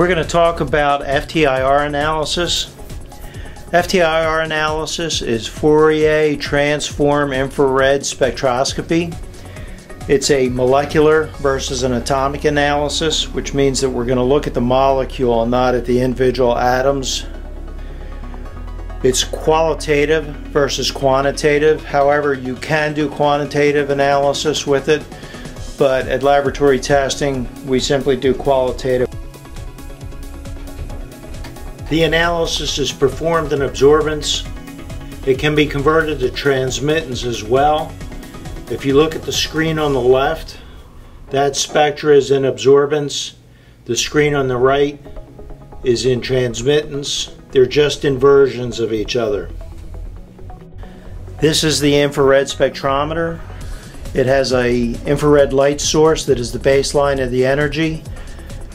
We're going to talk about FTIR analysis. FTIR analysis is Fourier transform infrared spectroscopy. It's a molecular versus an atomic analysis, which means that we're going to look at the molecule and not at the individual atoms. It's qualitative versus quantitative. However, you can do quantitative analysis with it, but at laboratory testing, we simply do qualitative. The analysis is performed in absorbance. It can be converted to transmittance as well. If you look at the screen on the left, that spectra is in absorbance. The screen on the right is in transmittance. They're just inversions of each other. This is the infrared spectrometer. It has a infrared light source that is the baseline of the energy.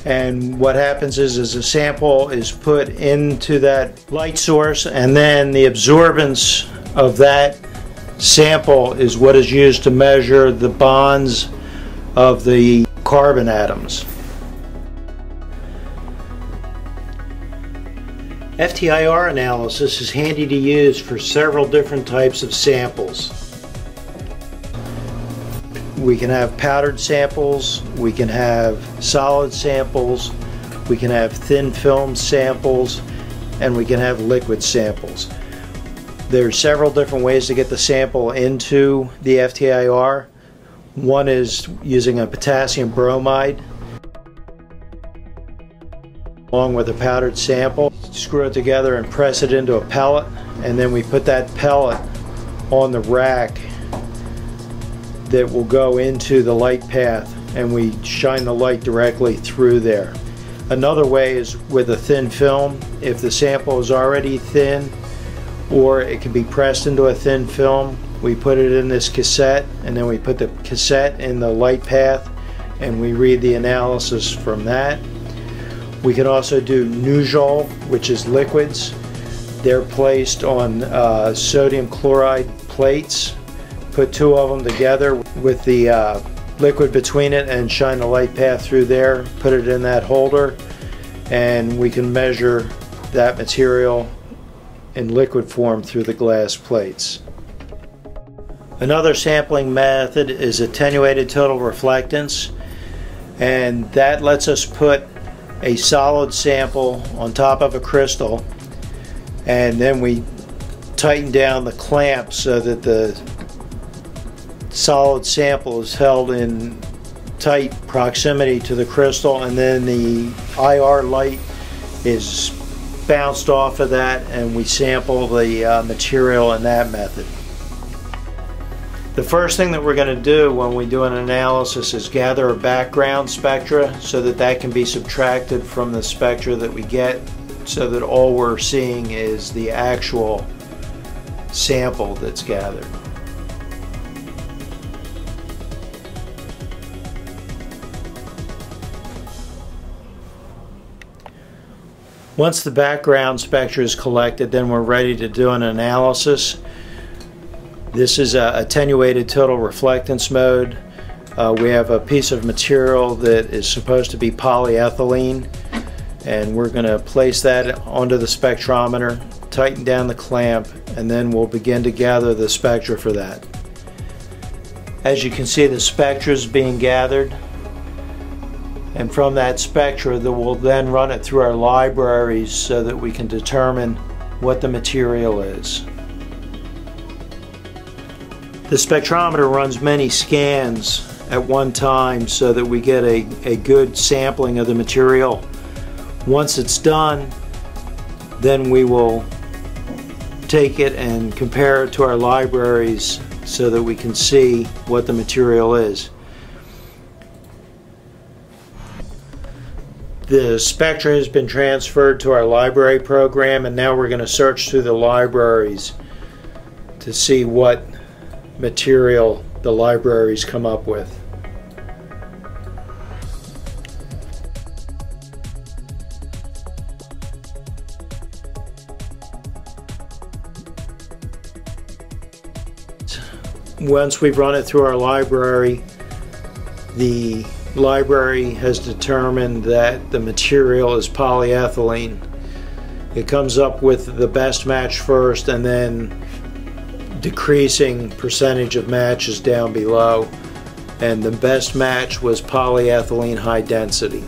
And what happens is, is a sample is put into that light source and then the absorbance of that sample is what is used to measure the bonds of the carbon atoms. FTIR analysis is handy to use for several different types of samples. We can have powdered samples, we can have solid samples, we can have thin film samples, and we can have liquid samples. There's several different ways to get the sample into the FTIR. One is using a potassium bromide along with a powdered sample. Screw it together and press it into a pellet and then we put that pellet on the rack that will go into the light path and we shine the light directly through there. Another way is with a thin film. If the sample is already thin, or it can be pressed into a thin film. We put it in this cassette and then we put the cassette in the light path and we read the analysis from that. We can also do Nujol, which is liquids. They're placed on uh, sodium chloride plates. Put two of them together with the uh, liquid between it and shine the light path through there. Put it in that holder and we can measure that material in liquid form through the glass plates. Another sampling method is attenuated total reflectance and that lets us put a solid sample on top of a crystal and then we tighten down the clamp so that the solid sample is held in tight proximity to the crystal and then the IR light is bounced off of that and we sample the uh, material in that method. The first thing that we're going to do when we do an analysis is gather a background spectra so that that can be subtracted from the spectra that we get so that all we're seeing is the actual sample that's gathered. Once the background spectra is collected, then we're ready to do an analysis. This is a attenuated total reflectance mode. Uh, we have a piece of material that is supposed to be polyethylene and we're going to place that onto the spectrometer, tighten down the clamp, and then we'll begin to gather the spectra for that. As you can see the spectra is being gathered and from that spectra that we'll then run it through our libraries so that we can determine what the material is. The spectrometer runs many scans at one time so that we get a, a good sampling of the material. Once it's done, then we will take it and compare it to our libraries so that we can see what the material is. The spectra has been transferred to our library program and now we're going to search through the libraries to see what material the libraries come up with. Once we've run it through our library, the library has determined that the material is polyethylene. It comes up with the best match first and then decreasing percentage of matches down below. And the best match was polyethylene high density.